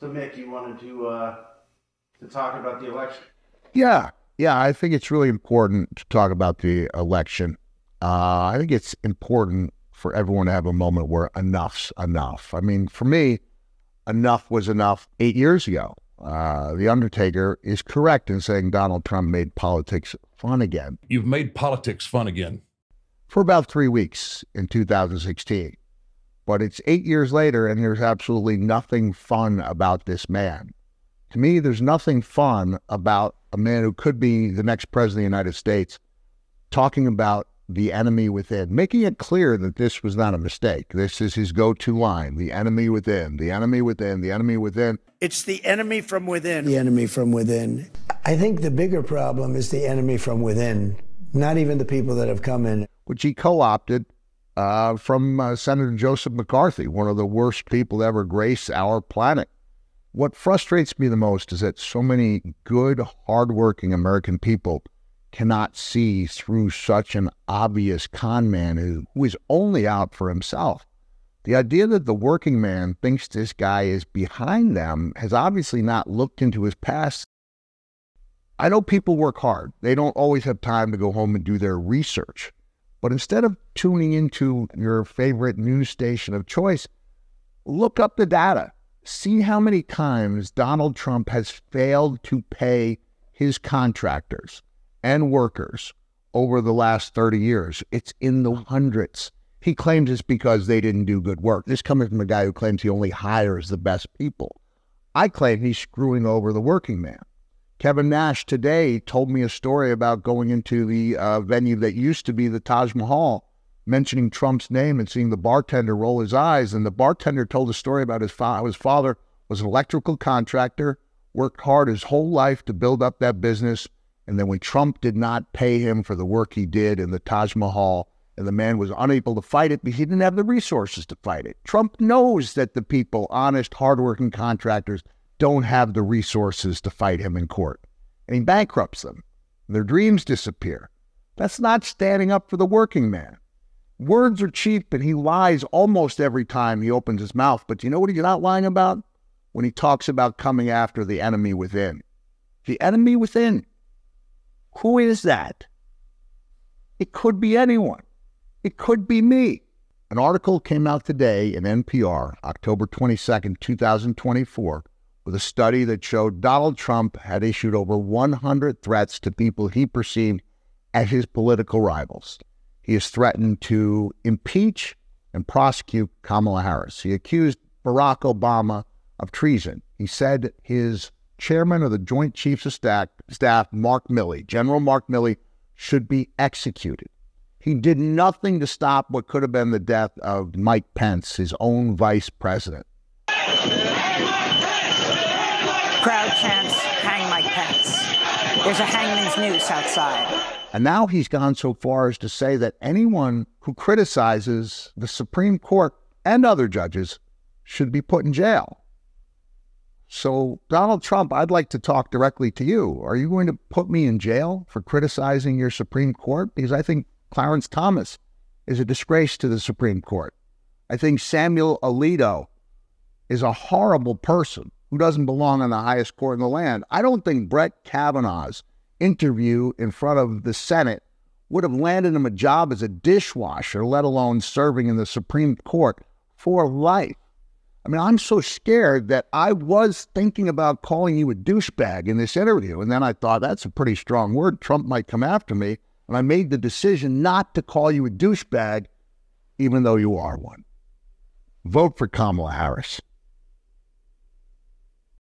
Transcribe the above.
So, Mick, you wanted to uh, to talk about the election? Yeah, yeah. I think it's really important to talk about the election. Uh, I think it's important for everyone to have a moment where enough's enough. I mean, for me, enough was enough eight years ago. Uh, the Undertaker is correct in saying Donald Trump made politics fun again. You've made politics fun again. For about three weeks in 2016. But it's eight years later, and there's absolutely nothing fun about this man. To me, there's nothing fun about a man who could be the next president of the United States talking about the enemy within, making it clear that this was not a mistake. This is his go to line the enemy within, the enemy within, the enemy within. It's the enemy from within. The enemy from within. I think the bigger problem is the enemy from within, not even the people that have come in. Which he co opted uh, from uh, Senator Joseph McCarthy, one of the worst people to ever grace our planet. What frustrates me the most is that so many good, hardworking American people cannot see through such an obvious con man who, who is only out for himself. The idea that the working man thinks this guy is behind them has obviously not looked into his past. I know people work hard. They don't always have time to go home and do their research. But instead of tuning into your favorite news station of choice, look up the data. See how many times Donald Trump has failed to pay his contractors and workers over the last 30 years. It's in the hundreds. He claims it's because they didn't do good work. This comes from a guy who claims he only hires the best people. I claim he's screwing over the working man. Kevin Nash today told me a story about going into the uh, venue that used to be the Taj Mahal, mentioning Trump's name and seeing the bartender roll his eyes. And the bartender told a story about his, fa- his father was an electrical contractor, worked hard his whole life to build up that business. And then when Trump did not pay him for the work he did in the Taj Mahal, and the man was unable to fight it because he didn't have the resources to fight it. Trump knows that the people, honest, hardworking contractors, don't have the resources to fight him in court. And he bankrupts them. Their dreams disappear. That's not standing up for the working man. Words are cheap, and he lies almost every time he opens his mouth. But you know what he's not lying about? When he talks about coming after the enemy within. The enemy within. Who is that? It could be anyone. It could be me. An article came out today in NPR, October 22nd, 2024, with a study that showed Donald Trump had issued over 100 threats to people he perceived as his political rivals. He has threatened to impeach and prosecute Kamala Harris. He accused Barack Obama of treason. He said his chairman of the Joint Chiefs of Staff, Mark Milley, General Mark Milley, should be executed. He did nothing to stop what could have been the death of Mike Pence, his own vice president. Chants, hang Mike Pence. There's a hangman's noose outside. And now he's gone so far as to say that anyone who criticizes the Supreme Court and other judges should be put in jail. So, Donald Trump, I'd like to talk directly to you. Are you going to put me in jail for criticizing your Supreme Court? Because I think Clarence Thomas is a disgrace to the Supreme Court. I think Samuel Alito is a horrible person who doesn't belong on the highest court in the land. I don't think Brett Kavanaugh's interview in front of the Senate would have landed him a job as a dishwasher, let alone serving in the Supreme Court for life. I mean, I'm so scared that I was thinking about calling you a douchebag in this interview. And then I thought, that's a pretty strong word. Trump might come after me. And I made the decision not to call you a douchebag, even though you are one. Vote for Kamala Harris.